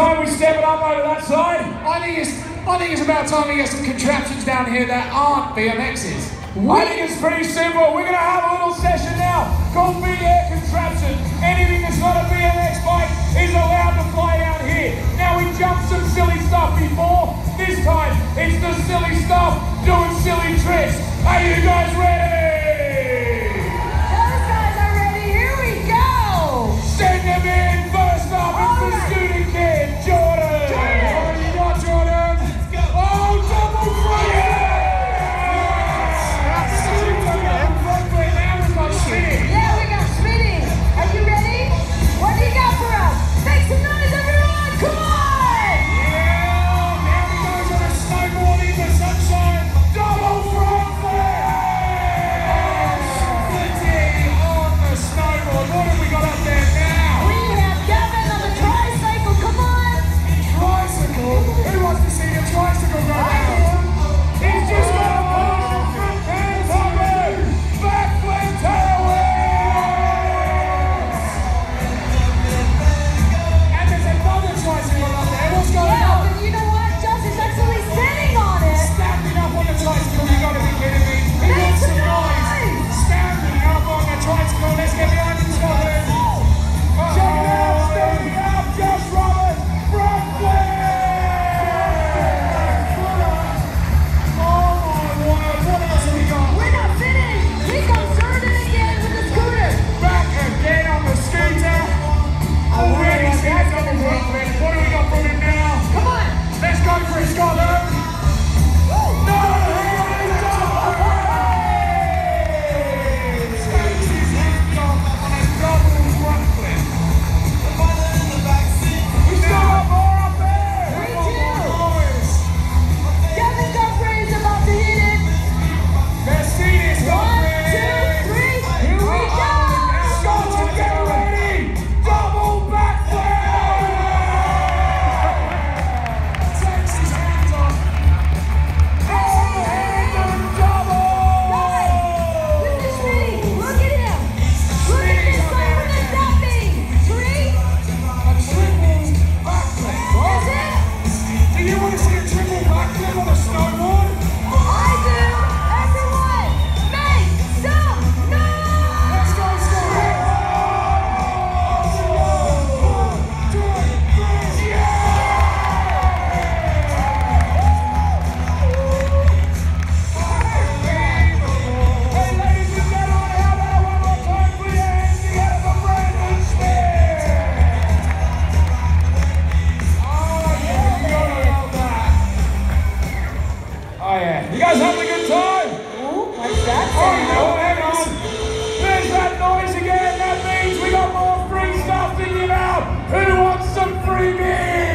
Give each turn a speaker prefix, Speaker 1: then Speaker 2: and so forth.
Speaker 1: time we step it up over that side? I think it's, I think it's about time we get some contraptions down here that aren't BMXs. What?
Speaker 2: I think it's pretty simple. We're going to have a little session now called Big Air Contraption. Anything that's not a BMX bike is allowed to fly down here. Now, we jumped some silly stuff before. This time, it's the silly stuff doing silly tricks. Are you guys ready?
Speaker 3: noise again.
Speaker 2: That means we got more
Speaker 3: free stuff to
Speaker 2: give out. Who wants some freebies?